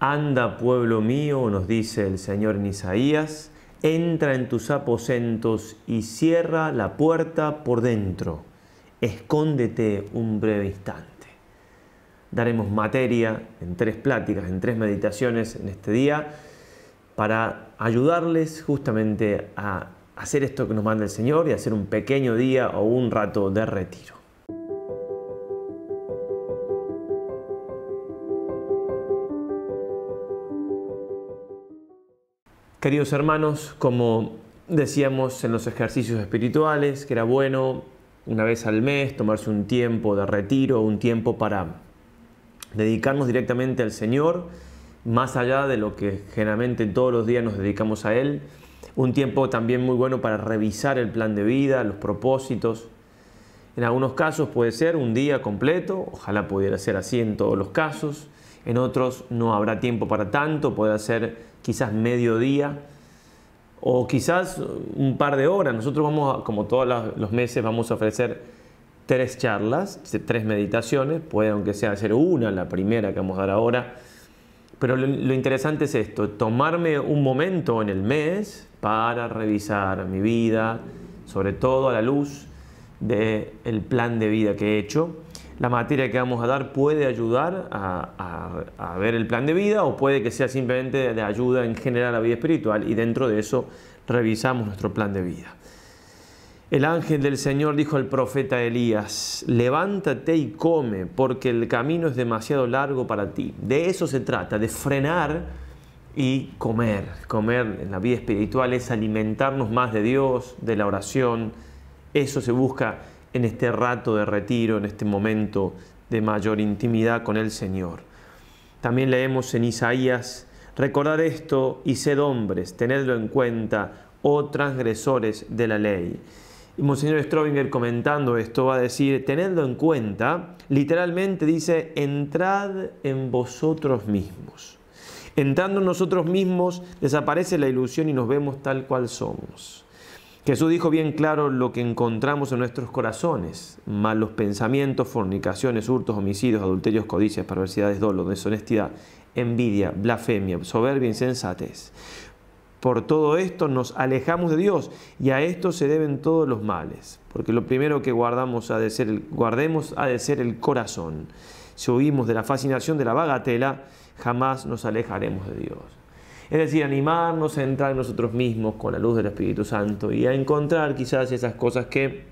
Anda, pueblo mío, nos dice el Señor en Isaías, entra en tus aposentos y cierra la puerta por dentro. Escóndete un breve instante. Daremos materia en tres pláticas, en tres meditaciones en este día, para ayudarles justamente a hacer esto que nos manda el Señor y hacer un pequeño día o un rato de retiro. Queridos hermanos, como decíamos en los ejercicios espirituales, que era bueno una vez al mes tomarse un tiempo de retiro, un tiempo para dedicarnos directamente al Señor, más allá de lo que generalmente todos los días nos dedicamos a Él, un tiempo también muy bueno para revisar el plan de vida, los propósitos. En algunos casos puede ser un día completo, ojalá pudiera ser así en todos los casos. En otros no habrá tiempo para tanto, puede ser quizás mediodía o quizás un par de horas. Nosotros vamos, como todos los meses, vamos a ofrecer tres charlas, tres meditaciones, puede aunque sea hacer una, la primera que vamos a dar ahora, pero lo, interesante es esto, tomarme un momento en el mes para revisar mi vida, sobre todo a la luz del plan de vida que he hecho la materia que vamos a dar puede ayudar a, ver el plan de vida o puede que sea simplemente de ayuda en general a la vida espiritual y dentro de eso revisamos nuestro plan de vida. El ángel del Señor dijo al profeta Elías, levántate y come porque el camino es demasiado largo para ti. De eso se trata, de frenar y comer. Comer en la vida espiritual es alimentarnos más de Dios, de la oración. Eso se busca en este rato de retiro, en este momento de mayor intimidad con el Señor. También leemos en Isaías, recordad esto y sed hombres, tenedlo en cuenta, oh transgresores de la ley. Y Monseñor Strobinger comentando esto va a decir, tenedlo en cuenta, literalmente dice, entrad en vosotros mismos. Entrando en nosotros mismos desaparece la ilusión y nos vemos tal cual somos. Jesús dijo bien claro lo que encontramos en nuestros corazones, malos pensamientos, fornicaciones, hurtos, homicidios, adulterios, codicias, perversidades, dolo, deshonestidad, envidia, blasfemia, soberbia, insensatez. Por todo esto nos alejamos de Dios y a esto se deben todos los males, porque lo primero que guardamos ha de el, guardemos ha de ser el corazón. Si huimos de la fascinación de la bagatela, jamás nos alejaremos de Dios. Es decir, animarnos a entrar en nosotros mismos con la luz del Espíritu Santo y a encontrar quizás esas cosas que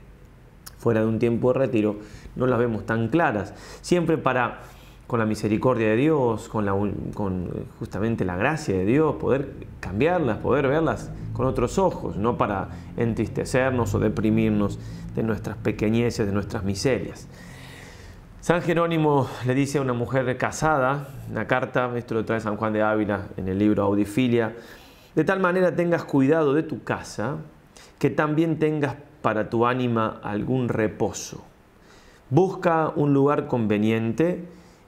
fuera de un tiempo de retiro no las vemos tan claras. Siempre para, con la misericordia de Dios, con, la, con justamente la gracia de Dios, poder cambiarlas, poder verlas con otros ojos, no para entristecernos o deprimirnos de nuestras pequeñeces, de nuestras miserias. San Jerónimo le dice a una mujer casada, una carta, esto lo trae San Juan de Ávila en el libro Audifilia, de tal manera tengas cuidado de tu casa, que también tengas para tu ánima algún reposo. Busca un lugar conveniente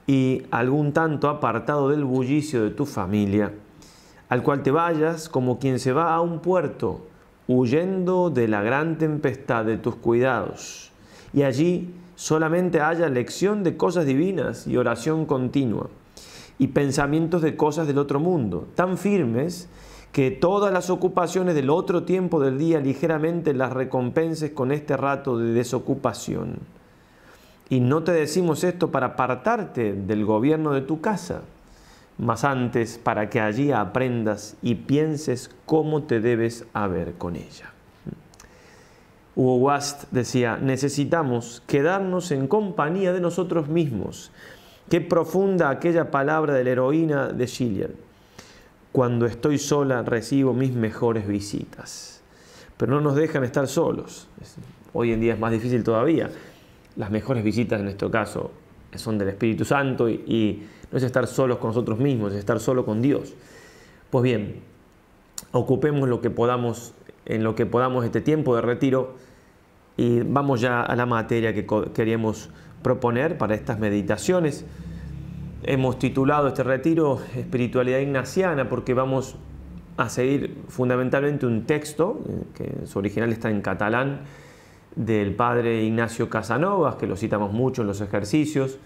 y algún tanto apartado del bullicio de tu familia, al cual te vayas como quien se va a un puerto, huyendo de la gran tempestad de tus cuidados, y allí solamente haya lección de cosas divinas y oración continua y pensamientos de cosas del otro mundo, tan firmes que todas las ocupaciones del otro tiempo del día ligeramente las recompenses con este rato de desocupación. Y no te decimos esto para apartarte del gobierno de tu casa, mas antes para que allí aprendas y pienses cómo te debes haber con ella. Hugo Wast decía, necesitamos quedarnos en compañía de nosotros mismos. Qué profunda aquella palabra de la heroína de Schiller. Cuando estoy sola recibo mis mejores visitas. Pero no nos dejan estar solos. Hoy en día es más difícil todavía. Las mejores visitas en nuestro caso son del Espíritu Santo y, y no es estar solos con nosotros mismos, es estar solo con Dios. Pues bien, ocupemos lo que podamos, en lo que podamos este tiempo de retiro y vamos ya a la materia que queríamos proponer para estas meditaciones. Hemos titulado este retiro Espiritualidad Ignaciana porque vamos a seguir fundamentalmente un texto, eh, que su original está en catalán, del padre Ignacio Casanovas, que lo citamos mucho en los ejercicios,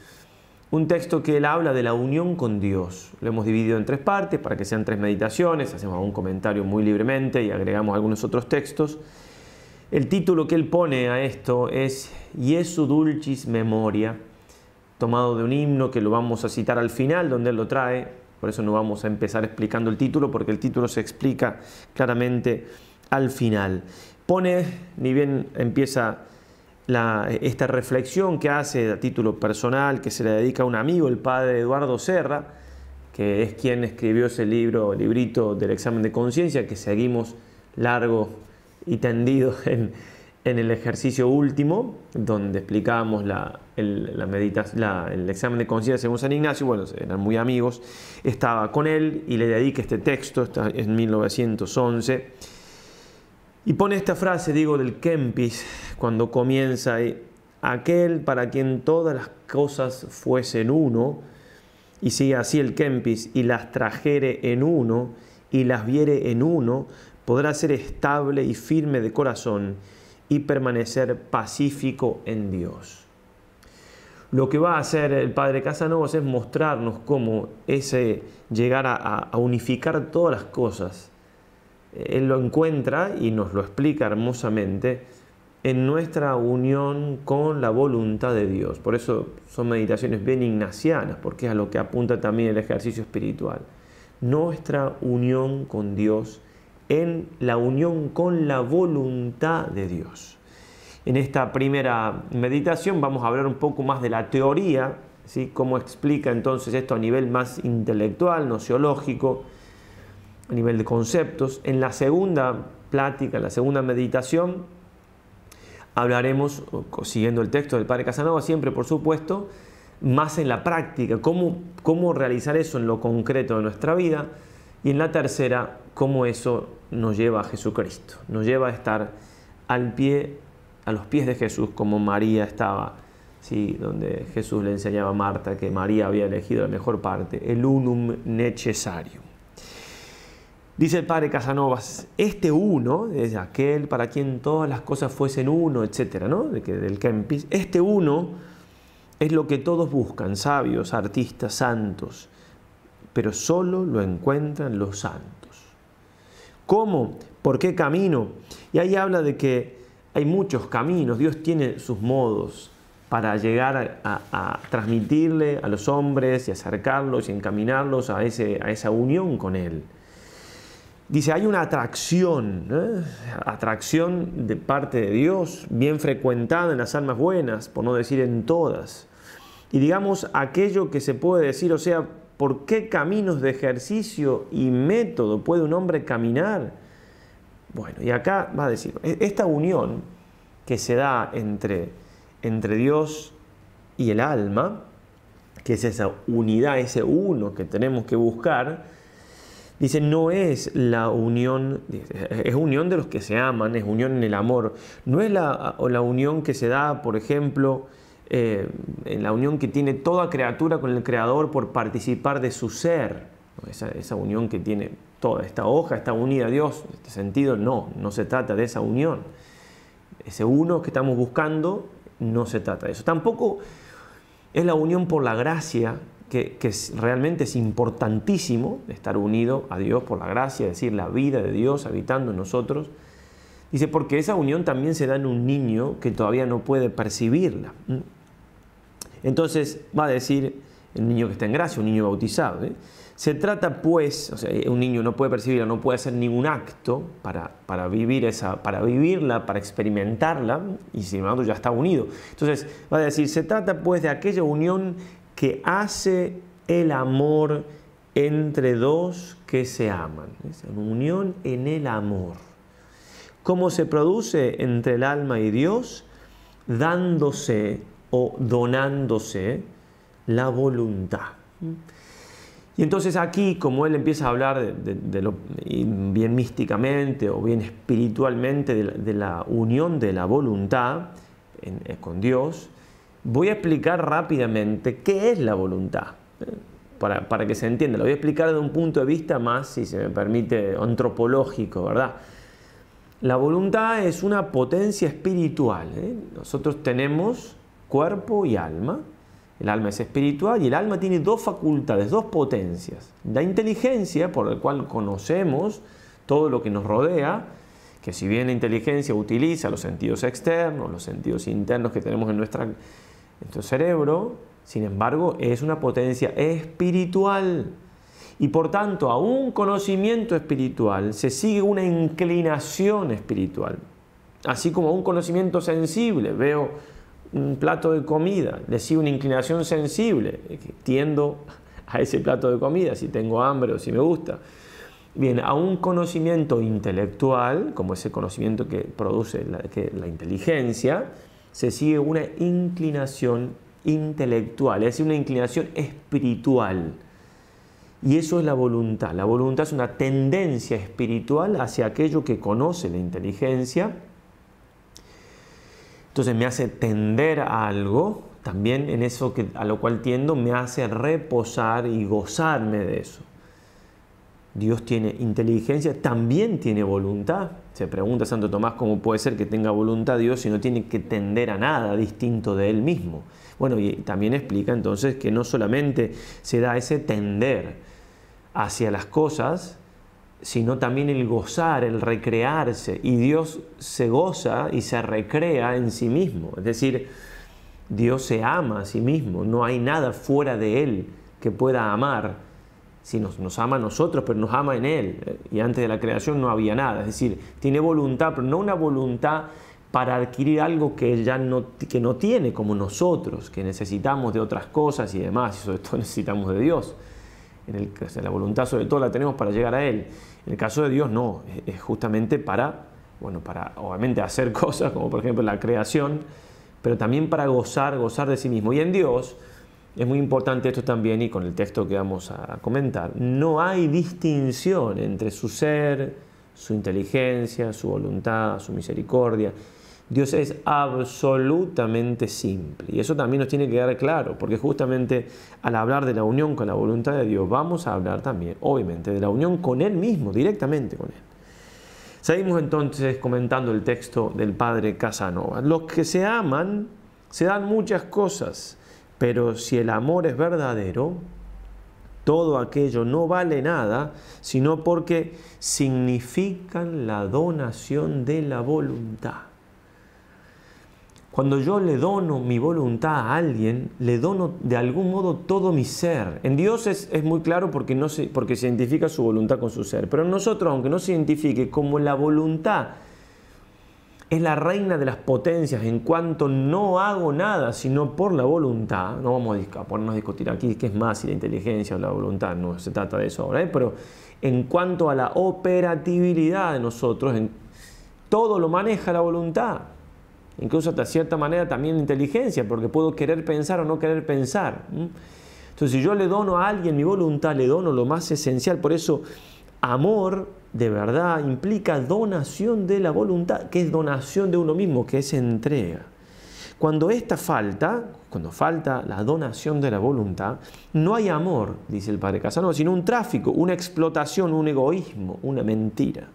un texto que él habla de la unión con Dios. Lo hemos dividido en tres partes para que sean tres meditaciones, hacemos un comentario muy libremente y agregamos algunos otros textos. El título que él pone a esto es Jesu Dulcis Memoria, tomado de un himno que lo vamos a citar al final, donde él lo trae. Por eso no vamos a empezar explicando el título, porque el título se explica claramente al final. Pone, ni bien empieza esta reflexión que hace a título personal, que se le dedica a un amigo, el padre Eduardo Serra, que es quien escribió ese libro, librito del examen de conciencia, que seguimos largo y tendido en, el ejercicio último, donde explicábamos la, el, el examen de conciencia según San Ignacio, bueno, eran muy amigos, estaba con él y le dedica este texto, está en 1911 y pone esta frase, digo, del Kempis, cuando comienza, aquel para quien todas las cosas fuesen uno, y sigue así el Kempis, y las trajere en uno, y las viere en uno, podrá ser estable y firme de corazón y permanecer pacífico en Dios. Lo que va a hacer el Padre Casanovas es mostrarnos cómo ese llegar a, unificar todas las cosas él lo encuentra y nos lo explica hermosamente en nuestra unión con la voluntad de Dios. Por eso son meditaciones bien ignacianas, porque es a lo que apunta también el ejercicio espiritual. Nuestra unión con Dios en la unión con la voluntad de Dios. En esta primera meditación vamos a hablar un poco más de la teoría, ¿sí? cómo explica entonces esto a nivel más intelectual, nociológico, a nivel de conceptos. En la segunda plática, en la segunda meditación, hablaremos, siguiendo el texto del Padre Casanova, siempre por supuesto, más en la práctica, cómo, cómo realizar eso en lo concreto de nuestra vida. Y en la tercera, cómo eso nos lleva a Jesucristo, nos lleva a estar al pie, a los pies de Jesús, como María estaba, ¿sí? donde Jesús le enseñaba a Marta que María había elegido la mejor parte, el unum necessarium. Dice el padre Casanovas, este uno, es aquel para quien todas las cosas fuesen uno, etcétera, ¿no? De del Kempis, este uno es lo que todos buscan, sabios, artistas, santos, pero solo lo encuentran los santos. ¿Cómo? ¿Por qué camino? Y ahí habla de que hay muchos caminos, Dios tiene sus modos para llegar a, transmitirle a los hombres y acercarlos y encaminarlos a, ese, a esa unión con Él. Dice, hay una atracción, atracción de parte de Dios, bien frecuentada en las almas buenas, por no decir en todas. Y digamos, aquello que se puede decir, o sea, ¿por qué caminos de ejercicio y método puede un hombre caminar? Bueno, y acá va a decir, e-, esta unión que se da entre, entre Dios y el alma, que es esa unidad, ese uno que tenemos que buscar, Dice, no es la unión, es unión de los que se aman, es unión en el amor. No es la, la unión que se da, por ejemplo, eh, en la unión que tiene toda criatura con el Creador por participar de su ser. Esa, esa unión que tiene toda esta hoja, está unida a Dios. En este sentido, no, no se trata de esa unión. Ese uno que estamos buscando, no se trata de eso. Tampoco es la unión por la gracia que, realmente es importantísimo estar unido a Dios por la gracia, es decir, la vida de Dios habitando en nosotros. Dice, porque esa unión también se da en un niño que todavía no puede percibirla. Entonces va a decir el niño que está en gracia, un niño bautizado. ¿eh? Se trata pues, o sea, un niño no puede percibirla, no puede hacer ningún acto para, para, vivir esa, para vivirla, para experimentarla, y sin embargo ya está unido. Entonces va a decir, se trata pues de aquella unión que hace el amor entre dos que se aman. Es una unión en el amor. ¿Cómo se produce entre el alma y Dios? Dándose o donándose la voluntad. Y entonces aquí, como él empieza a hablar de, lo, bien místicamente o bien espiritualmente de la, unión de la voluntad eh, con Dios, Voy a explicar rápidamente qué es la voluntad, ¿eh? para, que se entienda. Lo voy a explicar desde un punto de vista más, si se me permite, antropológico, ¿verdad? La voluntad es una potencia espiritual. ¿eh? Nosotros tenemos cuerpo y alma, El alma es espiritual y el alma tiene dos facultades, dos potencias. La inteligencia, por la cual conocemos todo lo que nos rodea, que si bien la inteligencia utiliza los sentidos externos, los sentidos internos que tenemos en, nuestro cerebro, sin embargo es una potencia espiritual. Y por tanto, a un conocimiento espiritual se sigue una inclinación espiritual. Así como a un conocimiento sensible, veo un plato de comida, le sigue una inclinación sensible, tiendo a ese plato de comida si tengo hambre o si me gusta. Bien, a un conocimiento intelectual, como ese conocimiento que produce la, que, la inteligencia, se sigue una inclinación intelectual, es decir, una inclinación espiritual. Y eso es la voluntad. La voluntad es una tendencia espiritual hacia aquello que conoce la inteligencia. Entonces me hace tender a algo, también en eso que, a lo cual tiendo me hace reposar y gozarme de eso. Dios tiene inteligencia, también tiene voluntad. Se pregunta Santo Tomás cómo puede ser que tenga voluntad Dios si no tiene que tender a nada distinto de Él mismo. Bueno, y también explica entonces que no solamente se da ese tender hacia las cosas, sino también el gozar, el recrearse. Y Dios se goza y se recrea en sí mismo. Es decir, Dios se ama a sí mismo. No hay nada fuera de Él que pueda amar si nos, ama a nosotros, pero nos ama en Él. Y antes de la creación no había nada. Es decir, tiene voluntad, pero no una voluntad para adquirir algo que ya no, que no tiene como nosotros, que necesitamos de otras cosas y demás, y sobre todo necesitamos de Dios. En, el, la voluntad sobre todo la tenemos para llegar a Él. En el caso de Dios no, es justamente para, bueno, para obviamente hacer cosas, como por ejemplo la creación, pero también para gozar, gozar de sí mismo. Y en Dios, es muy importante esto también y con el texto que vamos a comentar. No hay distinción entre su ser, su inteligencia, su voluntad, su misericordia. Dios es absolutamente simple. Y eso también nos tiene que quedar claro, porque justamente al hablar de la unión con la voluntad de Dios, vamos a hablar también, obviamente, de la unión con Él mismo, directamente con Él. Seguimos entonces comentando el texto del Padre Casanova. Los que se aman se dan muchas cosas pero si el amor es verdadero, todo aquello no vale nada, sino porque significan la donación de la voluntad. Cuando yo le dono mi voluntad a alguien, le dono de algún modo todo mi ser. En Dios es, muy claro porque, se, porque se identifica su voluntad con su ser. Pero en nosotros, aunque no se identifique como la voluntad es la reina de las potencias en cuanto no hago nada sino por la voluntad. No vamos a ponernos a discutir aquí qué es más, si la inteligencia o la voluntad, no se trata de eso ahora, ¿eh? pero en cuanto a la operatividad de nosotros, todo lo maneja la voluntad. Incluso hasta cierta manera también inteligencia, porque puedo querer pensar o no querer pensar. Entonces, si yo le dono a alguien mi voluntad, le dono lo más esencial. Por eso, amor de verdad implica donación de la voluntad, que es donación de uno mismo, que es entrega. Cuando esta falta, cuando falta la donación de la voluntad, no hay amor, dice el padre Casanova, sino un tráfico, una explotación, un egoísmo, una mentira.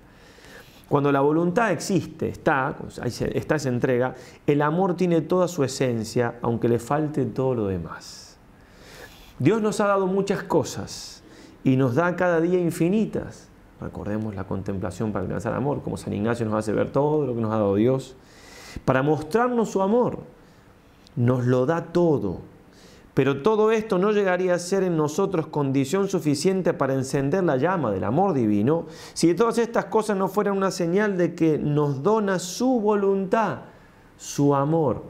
Cuando la voluntad existe, está, está esa entrega, el amor tiene toda su esencia, aunque le falte todo lo demás. Dios nos ha dado muchas cosas y nos da cada día infinitas. Recordemos la contemplación para alcanzar amor, como San Ignacio nos hace ver todo lo que nos ha dado Dios. Para mostrarnos su amor, nos lo da todo. Pero todo esto no llegaría a ser en nosotros condición suficiente para encender la llama del amor divino si todas estas cosas no fueran una señal de que nos dona su voluntad, su amor.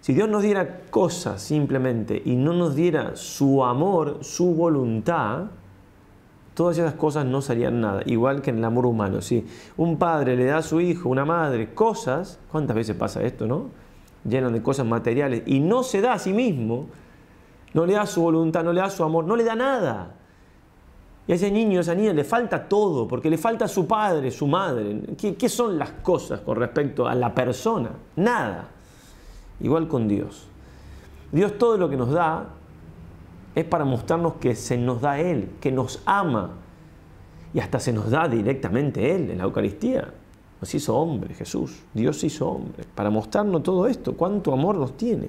Si Dios nos diera cosas simplemente y no nos diera su amor, su voluntad, todas esas cosas no serían nada, igual que en el amor humano. Si un padre le da a su hijo, una madre, cosas, ¿cuántas veces pasa esto, no? Llenan de cosas materiales y no se da a sí mismo, no le da su voluntad, no le da su amor, no le da nada. Y a ese niño, a esa niña le falta todo, porque le falta su padre, su madre. ¿Qué, ¿Qué, son las cosas con respecto a la persona? Nada. Igual con Dios. Dios todo lo que nos da es para mostrarnos que se nos da Él, que nos ama. Y hasta se nos da directamente Él en la Eucaristía. Nos hizo hombre Jesús, Dios hizo hombre, para mostrarnos todo esto, cuánto amor nos tiene.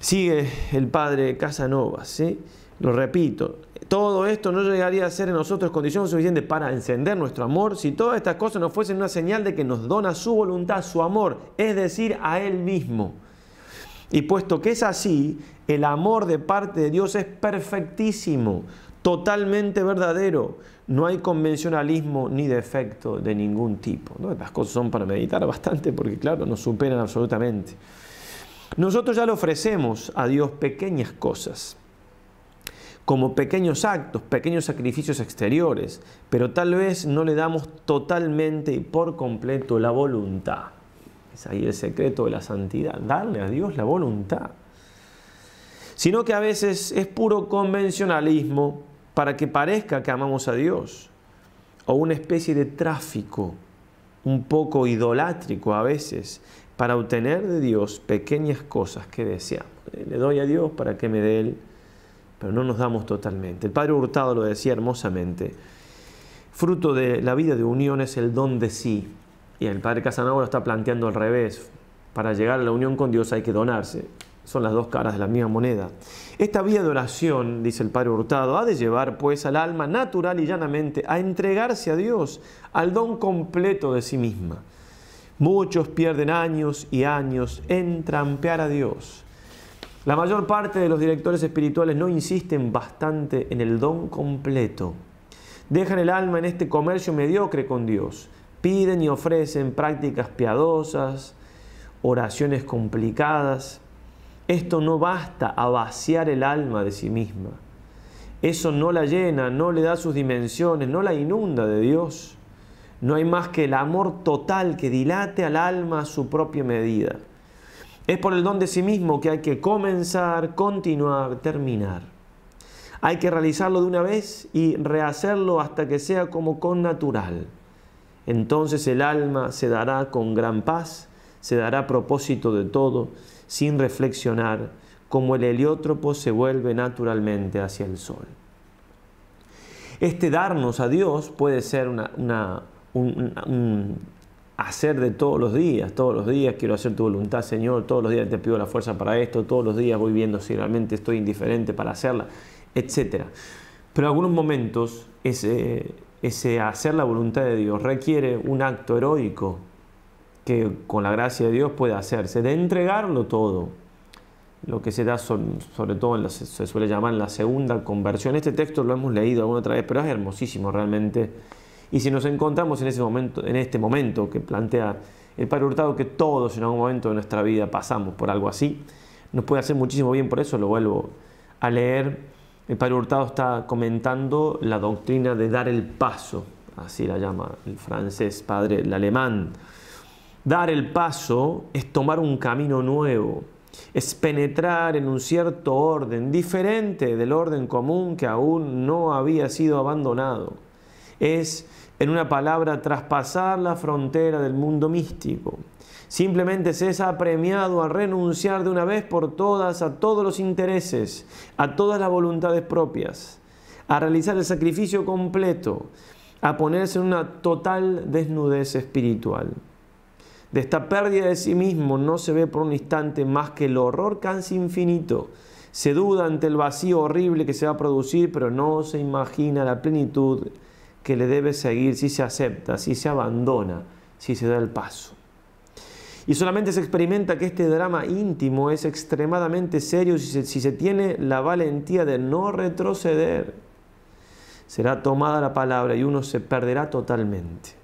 Sigue el padre Casanova, ¿sí? Lo repito, todo esto no llegaría a ser en nosotros condición suficiente para encender nuestro amor si todas estas cosas no fuesen una señal de que nos dona su voluntad, su amor, es decir, a Él mismo. Y puesto que es así, el amor de parte de Dios es perfectísimo, totalmente verdadero. No hay convencionalismo ni defecto de ningún tipo. ¿no? Cosas son para meditar bastante porque, claro, nos superan absolutamente. Nosotros ya le ofrecemos a Dios pequeñas cosas, como pequeños actos, pequeños sacrificios exteriores, pero tal vez no le damos totalmente y por completo la voluntad. Es ahí el secreto de la santidad, darle a Dios la voluntad. Sino que a veces es puro convencionalismo para que parezca que amamos a Dios, o una especie de tráfico un poco idolátrico a veces, para obtener de Dios pequeñas cosas que deseamos. Le doy a Dios para que me dé Él, pero no nos damos totalmente. El Padre Hurtado lo decía hermosamente. Fruto de la vida de unión es el don de sí. Y el Padre Casanova lo está planteando al revés. Para llegar a la unión con Dios hay que donarse. Son las dos caras de la misma moneda. Esta vida de oración, dice el Padre Hurtado, ha de llevar pues al alma natural y llanamente a entregarse a Dios, al don completo de sí misma. Muchos pierden años y años en trampear a Dios. La mayor parte de los directores espirituales no insisten bastante en el don completo. Dejan el alma en este comercio mediocre con Dios. Piden y ofrecen prácticas piadosas, oraciones complicadas. Esto no basta a vaciar el alma de sí misma. Eso no la llena, no le da sus dimensiones, no la inunda de Dios. No hay más que el amor total que dilate al alma a su propia medida. Es por el don de sí mismo que hay que comenzar, continuar, terminar. Hay que realizarlo de una vez y rehacerlo hasta que sea como con natural. Entonces el alma se dará con gran paz, se dará propósito de todo, sin reflexionar, como el heliótropo se vuelve naturalmente hacia el sol. Este darnos a Dios puede ser un, hacer de todos los días, todos los días quiero hacer tu voluntad, Señor, todos los días te pido la fuerza para esto, todos los días voy viendo si realmente estoy indiferente para hacerla, etc. Pero en algunos momentos ese, ese hacer la voluntad de Dios requiere un acto heroico que con la gracia de Dios puede hacerse, de entregarlo todo. Lo que se da sobre todo se suele llamar la segunda conversión. Este texto lo hemos leído alguna otra vez, pero es hermosísimo realmente y si nos encontramos en, ese momento, en este momento que plantea el Padre Hurtado, que todos en algún momento de nuestra vida pasamos por algo así, nos puede hacer muchísimo bien, por eso lo vuelvo a leer. El Padre Hurtado está comentando la doctrina de dar el paso, así la llama el francés, padre, el alemán. Dar el paso es tomar un camino nuevo, es penetrar en un cierto orden diferente del orden común que aún no había sido abandonado. Es en una palabra, traspasar la frontera del mundo místico. Simplemente se es apremiado a renunciar de una vez por todas a todos los intereses, a todas las voluntades propias, a realizar el sacrificio completo, a ponerse en una total desnudez espiritual. De esta pérdida de sí mismo no se ve por un instante más que el horror casi infinito. Se duda ante el vacío horrible que se va a producir, pero no se imagina la plenitud que le debe seguir si se acepta, si se abandona, si se da el paso. Y solamente se experimenta que este drama íntimo es extremadamente serio si se, si se tiene la valentía de no retroceder. Será tomada la palabra y uno se perderá totalmente.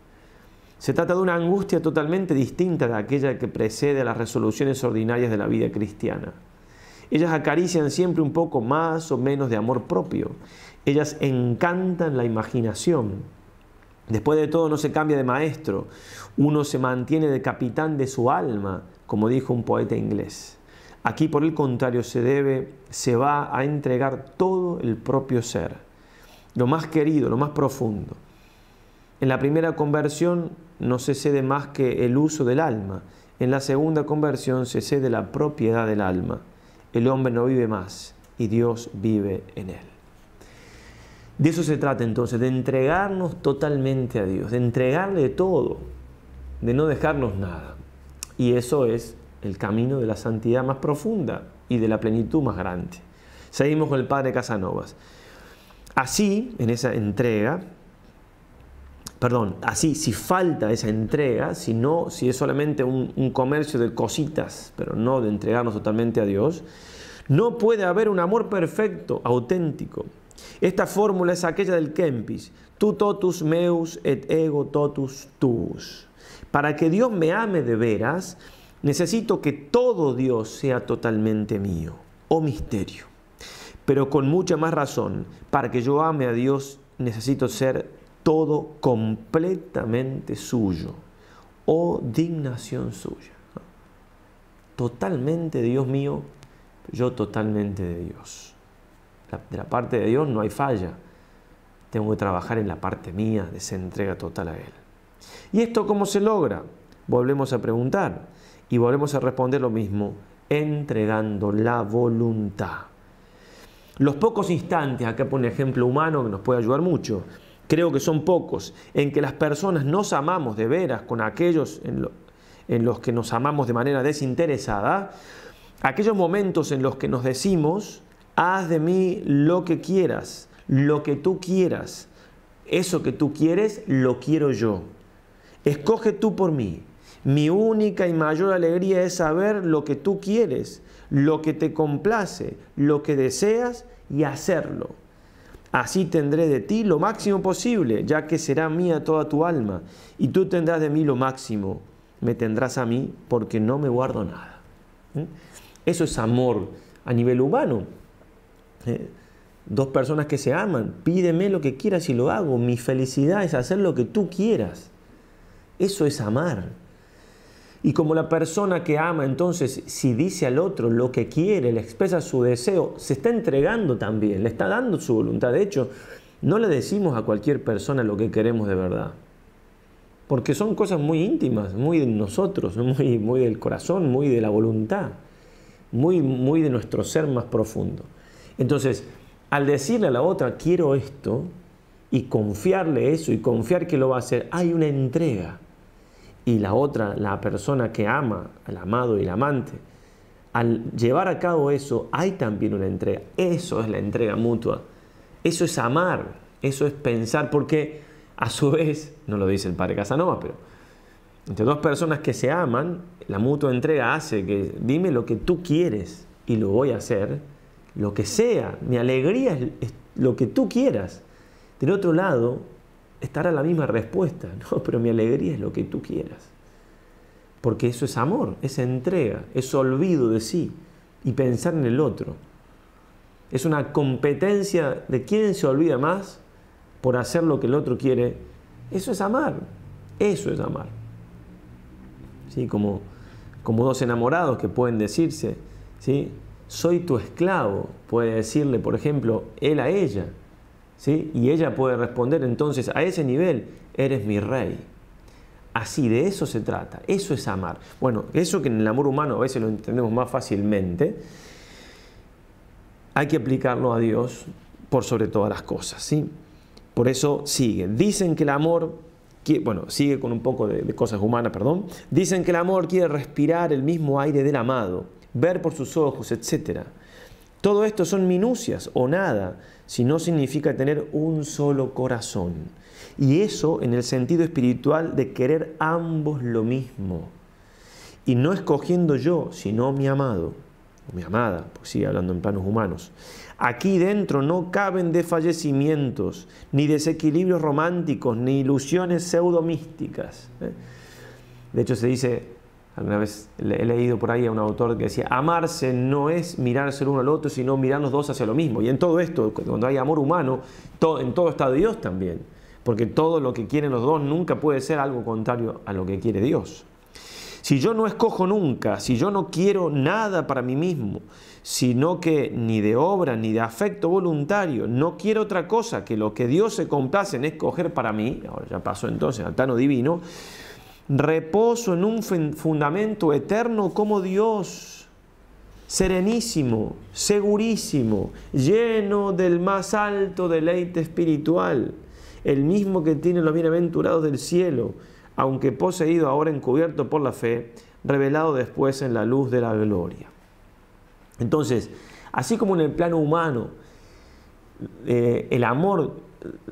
Se trata de una angustia totalmente distinta de aquella que precede a las resoluciones ordinarias de la vida cristiana. Ellas acarician siempre un poco más o menos de amor propio ellas encantan la imaginación. Después de todo no se cambia de maestro, uno se mantiene de capitán de su alma, como dijo un poeta inglés. Aquí por el contrario se debe, se va a entregar todo el propio ser, lo más querido, lo más profundo. En la primera conversión no se cede más que el uso del alma, en la segunda conversión se cede la propiedad del alma. El hombre no vive más y Dios vive en él. De eso se trata entonces, de entregarnos totalmente a Dios, de entregarle todo, de no dejarnos nada. Y eso es el camino de la santidad más profunda, y de la plenitud más grande. Seguimos con el padre Casanovas. Así, en esa entrega, perdón, así, si falta esa entrega, si no, si es solamente un, comercio de cositas, pero no de entregarnos totalmente a Dios, no puede haber un amor perfecto, auténtico. Esta fórmula es aquella del Kempis, tu totus meus et ego totus tuus. Para que Dios me ame de veras, necesito que todo Dios sea totalmente mío, oh misterio. Pero con mucha más razón, para que yo ame a Dios, necesito ser todo completamente suyo, oh dignación suya. Totalmente Dios mío, yo totalmente de Dios. De la parte de Dios no hay falla. Tengo que trabajar en la parte mía de esa entrega total a Él. ¿Y esto cómo se logra? Volvemos a preguntar y volvemos a responder lo mismo, entregando la voluntad. Los pocos instantes, acá pone ejemplo humano que nos puede ayudar mucho, creo que son pocos, en que las personas nos amamos de veras con aquellos en, en los que nos amamos de manera desinteresada, aquellos momentos en los que nos decimos, haz de mí lo que quieras, lo que tú quieras, eso que tú quieres, lo quiero yo. Escoge tú por mí. Mi única y mayor alegría es saber lo que tú quieres, lo que te complace, lo que deseas y hacerlo. Así tendré de ti lo máximo posible, ya que será mía toda tu alma, y tú tendrás de mí lo máximo. Me tendrás a mí porque no me guardo nada. ¿Mm? Eso es amor a nivel humano. ¿Eh? Dos personas que se aman, pídeme lo que quieras y lo hago. Mi felicidad es hacer lo que tú quieras. Eso es amar. Y como la persona que ama, entonces, si dice al otro lo que quiere, le expresa su deseo, se está entregando también, le está dando su voluntad. De hecho, no le decimos a cualquier persona lo que queremos de verdad. Porque son cosas muy íntimas, muy de nosotros, muy, muy del corazón, muy de la voluntad, muy, muy de nuestro ser más profundo. Entonces, al decirle a la otra, quiero esto, y confiarle eso y confiar que lo va a hacer, hay una entrega y la otra, la persona que ama al amado y el amante, al llevar a cabo eso, hay también una entrega. Eso es la entrega mutua. Eso es amar, eso es pensar, porque a su vez, no lo dice el padre Casanova, pero entre dos personas que se aman, la mutua entrega hace que dime lo que tú quieres y lo voy a hacer, lo que sea. Mi alegría es lo que tú quieras. Del otro lado, estará la misma respuesta, no, pero mi alegría es lo que tú quieras. Porque eso es amor, es entrega, es olvido de sí y pensar en el otro. Es una competencia de quién se olvida más por hacer lo que el otro quiere. Eso es amar, eso es amar. ¿Sí? Como, como dos enamorados que pueden decirse, ¿sí? soy tu esclavo, puede decirle, por ejemplo, él a ella. Y ella puede responder entonces a ese nivel, eres mi rey. Así, de eso se trata, eso es amar. Bueno, eso que en el amor humano a veces lo entendemos más fácilmente, hay que aplicarlo a Dios por sobre todas las cosas, ¿sí? Por eso sigue. Dicen que el amor, bueno, sigue con un poco de, de cosas humanas, perdón. Dicen que el amor quiere respirar el mismo aire del amado, ver por sus ojos, etc. Todo esto son minucias o nada, si no significa tener un solo corazón. Y eso en el sentido espiritual de querer ambos lo mismo. Y no escogiendo yo, sino mi amado, o mi amada, pues sigue hablando en planos humanos. Aquí dentro no caben desfallecimientos, ni desequilibrios románticos, ni ilusiones pseudomísticas. ¿eh? De hecho se dice, Alguna vez he leído por ahí a un autor que decía, amarse no es mirarse el uno al otro, sino mirar los dos hacia lo mismo. Y en todo esto, cuando hay amor humano, en todo está Dios también. Porque todo lo que quieren los dos nunca puede ser algo contrario a lo que quiere Dios. Si yo no escojo nunca, si yo no quiero nada para mí mismo, sino que ni de obra ni de afecto voluntario, no quiero otra cosa que lo que Dios se complace en escoger para mí, ahora ya pasó entonces al plano divino, reposo en un fundamento eterno como Dios, serenísimo, segurísimo, lleno del más alto deleite espiritual, el mismo que tiene los bienaventurados del cielo, aunque poseído ahora encubierto por la fe, revelado después en la luz de la gloria. Entonces, así como en el plano humano, eh, el amor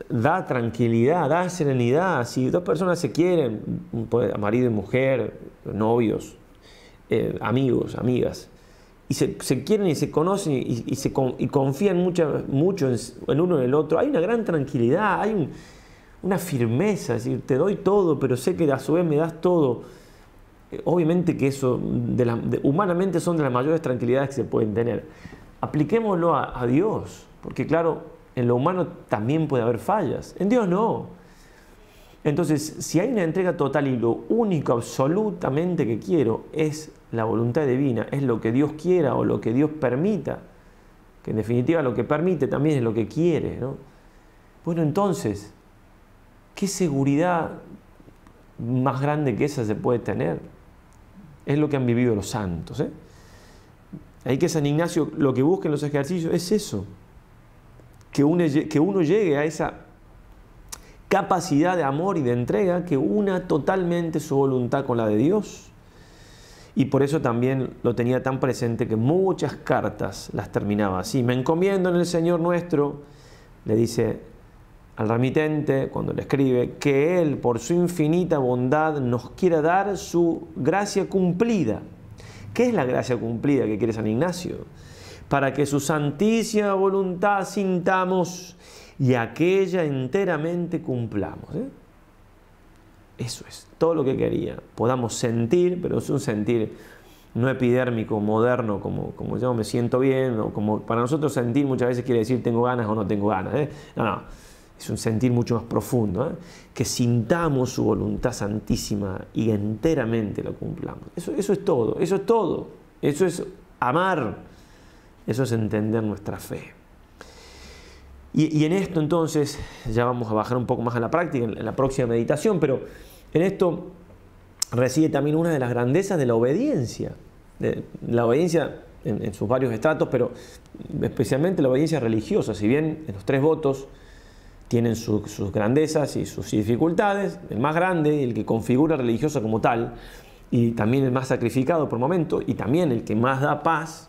da tranquilidad, da serenidad. Si dos personas se quieren, marido y mujer, novios, eh, amigos, amigas, y se, quieren y se conocen y, se, confían mucho, mucho en, uno en el otro, hay una gran tranquilidad, hay una firmeza, es decir, te doy todo, pero sé que a su vez me das todo. Eh, obviamente que eso humanamente son de las mayores tranquilidades que se pueden tener. Apliquémoslo a Dios, porque claro, en lo humano también puede haber fallas, en Dios no. Entonces, si hay una entrega total y lo único absolutamente que quiero es la voluntad divina, es lo que Dios quiera o lo que Dios permita, que en definitiva lo que permite también es lo que quiere, ¿no? Bueno, entonces, ¿qué seguridad más grande que esa se puede tener? Es lo que han vivido los santos. ¿eh? Ahí que San Ignacio lo que busca en los ejercicios es eso, que uno, que uno llegue a esa capacidad de amor y de entrega que una totalmente su voluntad con la de Dios. Y por eso también lo tenía tan presente que muchas cartas las terminaba así. Me encomiendo en el Señor nuestro, le dice al remitente cuando le escribe, que Él por su infinita bondad nos quiera dar su gracia cumplida. ¿Qué es la gracia cumplida que quiere San Ignacio? Para que su santísima voluntad sintamos y aquella enteramente cumplamos. ¿eh? Eso es, todo lo que quería. Podamos sentir, pero es un sentir no epidérmico, moderno, como, como yo me siento bien, o como para nosotros sentir muchas veces quiere decir tengo ganas o no tengo ganas. ¿eh? No, no, es un sentir mucho más profundo, ¿eh? que sintamos su voluntad santísima y enteramente lo cumplamos. Eso, eso es todo, eso es todo, eso es amar eso es entender nuestra fe. Y, en esto entonces, ya vamos a bajar un poco más a la práctica en, la próxima meditación, pero en esto reside también una de las grandezas de la obediencia. De, la obediencia en, sus varios estratos, pero especialmente la obediencia religiosa. Si bien en los tres votos tienen sus grandezas y sus dificultades, el más grande, el que configura religiosa como tal, y también el más sacrificado por momento, y también el que más da paz,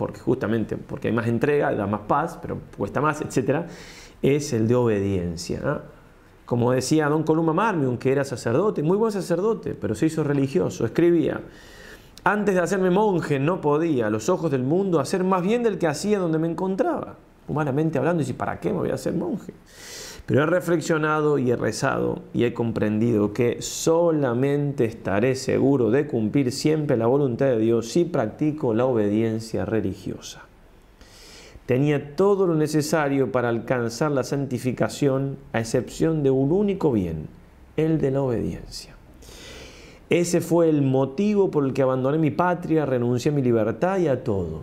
porque justamente porque hay más entrega, da más paz, pero cuesta más, etc., es el de obediencia. Como decía don Columba Marmion, que era sacerdote, muy buen sacerdote, pero se hizo religioso, escribía, antes de hacerme monje no podía a los ojos del mundo hacer más bien del que hacía donde me encontraba. Humanamente hablando, y si ¿para qué me voy a hacer monje? Pero he reflexionado y he rezado y he comprendido que solamente estaré seguro de cumplir siempre la voluntad de Dios si practico la obediencia religiosa. Tenía todo lo necesario para alcanzar la santificación a excepción de un único bien, el de la obediencia. Ese fue el motivo por el que abandoné mi patria, renuncié a mi libertad y a todo.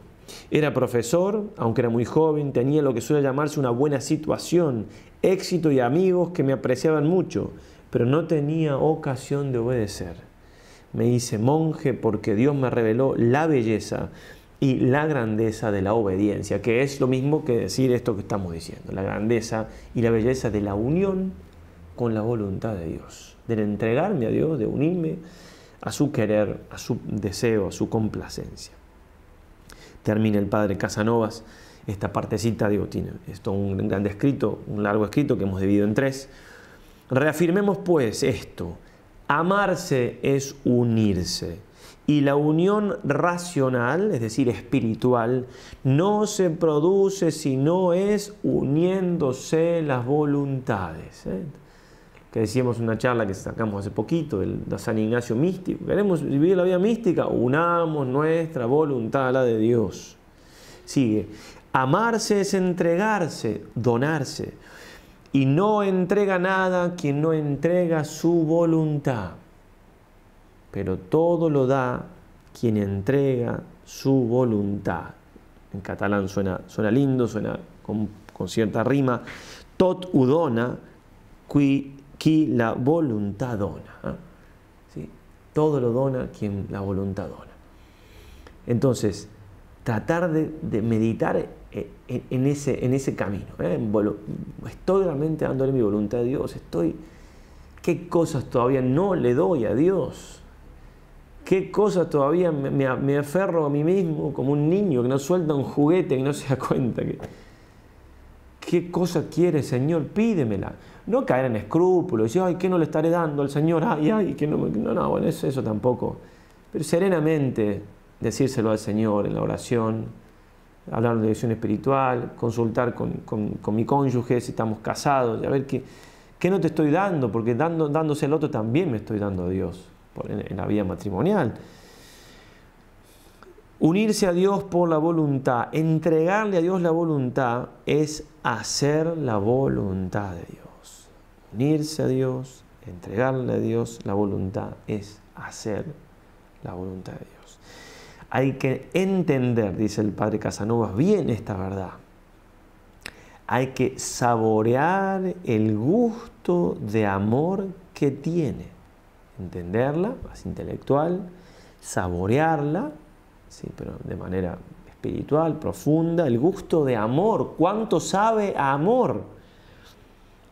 Era profesor, aunque era muy joven, tenía lo que suele llamarse una buena situación, éxito y amigos que me apreciaban mucho, pero no tenía ocasión de obedecer. Me hice monje porque Dios me reveló la belleza y la grandeza de la obediencia, que es lo mismo que decir esto que estamos diciendo, la grandeza y la belleza de la unión con la voluntad de Dios, del entregarme a Dios, de unirme a su querer, a su deseo, a su complacencia. Termina el padre Casanovas esta partecita, digo, tiene esto un gran escrito, un largo escrito que hemos dividido en tres. Reafirmemos pues esto, amarse es unirse y la unión racional, es decir, espiritual, no se produce si no es uniéndose las voluntades. ¿eh? Decíamos una charla que sacamos hace poquito de San Ignacio místico. ¿Queremos vivir la vida mística? Unamos nuestra voluntad a la de Dios. Sigue, Amarse es entregarse, donarse. Y no entrega nada quien no entrega su voluntad. Pero todo lo da quien entrega su voluntad. En catalán suena, suena lindo, suena con, cierta rima. Tot udona qui, qui la voluntad dona. ¿ah? ¿Sí? Todo lo dona quien la voluntad dona. Entonces, tratar de, meditar eh, en ese, en ese camino. ¿eh? Estoy realmente dándole mi voluntad a Dios. Estoy, ¿Qué cosas todavía no le doy a Dios? ¿Qué cosa todavía me, aferro a mí mismo como un niño que no suelta un juguete y no se da cuenta? Que, ¿Qué cosa quiere, Señor? Pídemela. No caer en escrúpulos, decir, ay, ¿qué no le estaré dando al Señor? Ay, ay, que no, no, no, bueno, eso, tampoco. Pero serenamente decírselo al Señor en la oración, hablar de dirección espiritual, consultar con, mi cónyuge si estamos casados, a ver qué, qué no te estoy dando, porque dando, dándose el otro también me estoy dando a Dios en, la vida matrimonial. Unirse a Dios por la voluntad, entregarle a Dios la voluntad es hacer la voluntad de Dios. Unirse a Dios, entregarle a Dios la voluntad es hacer la voluntad de Dios. Hay que entender, dice el padre Casanovas, bien esta verdad. Hay que saborear el gusto de amor que tiene entenderla, más intelectual, saborearla, sí, pero de manera espiritual, profunda, el gusto de amor, cuánto sabe a amor.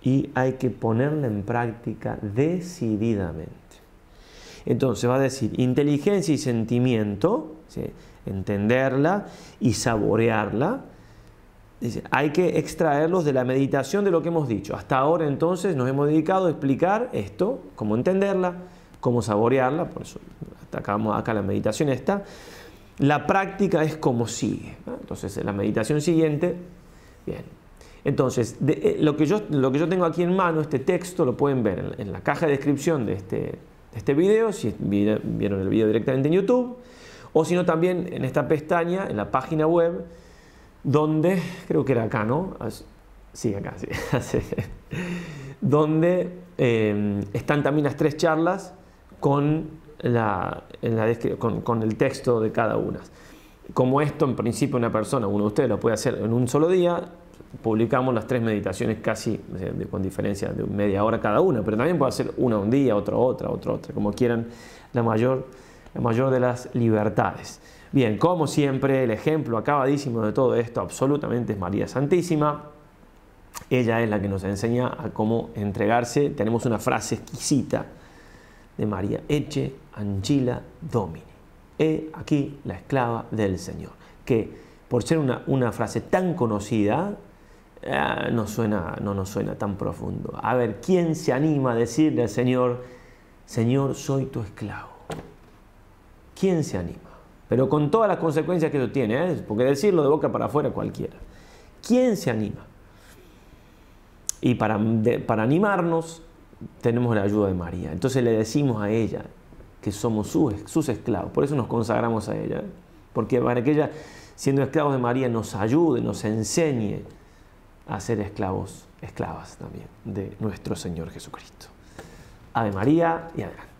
Y hay que ponerla en práctica decididamente. Entonces va a decir inteligencia y sentimiento, entenderla y saborearla. hay que extraerlos de la meditación de lo que hemos dicho. Hasta ahora entonces nos hemos dedicado a explicar esto, cómo entenderla, cómo saborearla, por eso acabamos acá la meditación está. La práctica es como sigue. Entonces, la meditación siguiente, bien. Entonces, eh, lo, que yo, lo que yo tengo aquí en mano, este texto, lo pueden ver en, la caja de descripción de este, este video, si vieron el video directamente en YouTube, o si no también en esta pestaña, en la página web, donde, creo que era acá, ¿no? Sí, acá, sí. donde eh, están también las tres charlas con, la, con, el texto de cada una. Como esto en principio una persona, uno de ustedes lo puede hacer en un solo día, publicamos las tres meditaciones casi con diferencia de media hora cada una, pero también puede hacer una un día, otra otra, otra otra, como quieran, la mayor, la mayor de las libertades. Bien, como siempre, el ejemplo acabadísimo de todo esto absolutamente es María Santísima. Ella es la que nos enseña a cómo entregarse. Tenemos una frase exquisita de María, Eche Angela Domini. He aquí la esclava del Señor. Que por ser una, frase tan conocida, eh, no, suena, no nos suena tan profundo. A ver, ¿quién se anima a decirle al Señor, Señor, soy tu esclavo? ¿Quién se anima? Pero con todas las consecuencias que eso tiene, ¿eh? porque decirlo de boca para afuera cualquiera. ¿Quién se anima? Y para, para animarnos, tenemos la ayuda de María. Entonces le decimos a ella que somos sus, esclavos. Por eso nos consagramos a ella. Porque para que ella, siendo esclavos de María, nos ayude, nos enseñe a ser esclavos, esclavas también de nuestro Señor Jesucristo. Ave María y adelante.